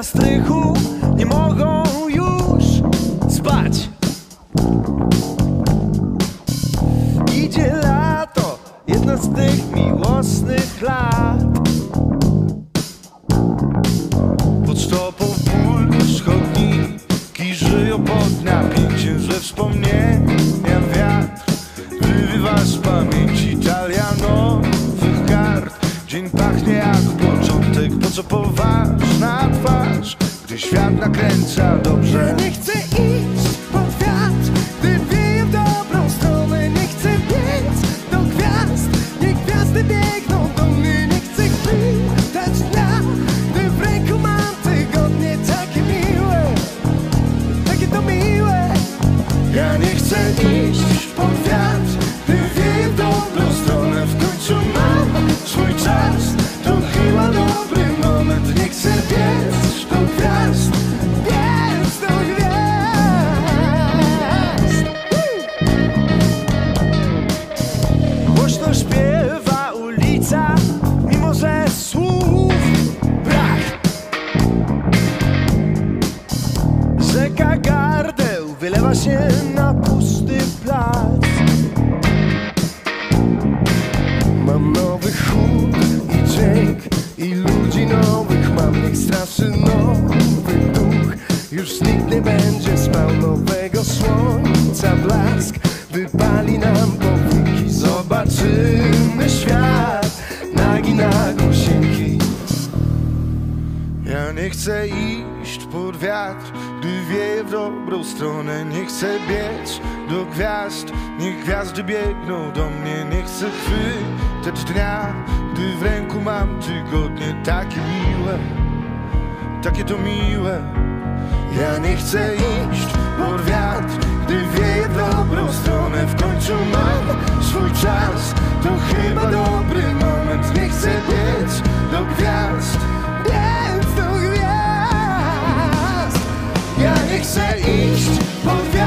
na strychu nie mogą już spać. Idzie lato, jedna z tych miłosnych lat. Pod stopą ból chodniki żyją pod napięciem, że wspomnienia wiatr wyrywa z pamięci talianowych kart. Dzień pachnie jak co poważna twarz, gdy świat nakręca dobrze. Nie chcę iść pod wiatr, gdy wieje w dobrą stronę. Nie chcę biec do gwiazd, niech gwiazdy biegną do mnie. Nie chcę chwytać dnia, gdy w ręku mam tygodnie Takie miłe, takie to miłe. Ja nie chcę iść Rzeka gardeł wylewa się na pusty plac. Mam nowy chód i dźwięk I ludzi nowych. Mam Niech straszy nowy duch. Już nikt nie będzie spał Nowego słońca. Blask Wypali nam powiki Zobaczymy świat Nagi na gosienki Ja nie chcę iść pod wiatr, gdy wieje w dobrą stronę. Nie chcę biec do gwiazd, niech gwiazdy biegną do mnie. Nie chcę chwytać dnia, gdy w ręku mam tygodnie takie miłe, takie to miłe. Ja nie chcę iść pod wiatr, gdy wieje w dobrą stronę. W końcu mam swój czas, to chyba dobry chcę